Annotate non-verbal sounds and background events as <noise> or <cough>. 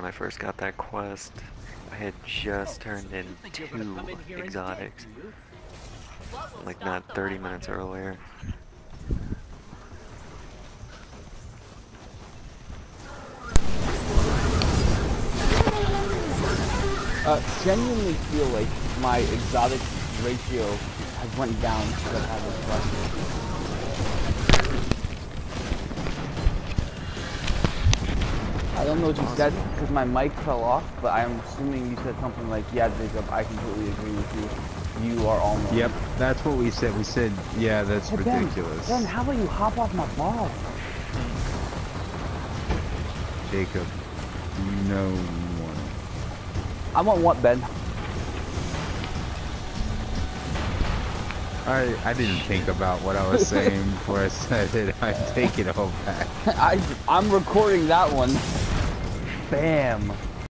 when I first got that quest. I had just turned in two exotics. Like not 30 minutes earlier. Uh, genuinely feel like my exotic ratio has went down since I've had this quest. I don't know what you said because my mic fell off, but I'm assuming you said something like, "Yeah, Jacob, I completely agree with you. You are almost." Yep, that's what we said. We said, yeah, that's ridiculous. Ben, how about you hop off my ball? Jacob, do you know one? I want what, Ben? I I didn't think about what I was saying <laughs> before I said it. I take it all back. I I'm recording that one. Bam.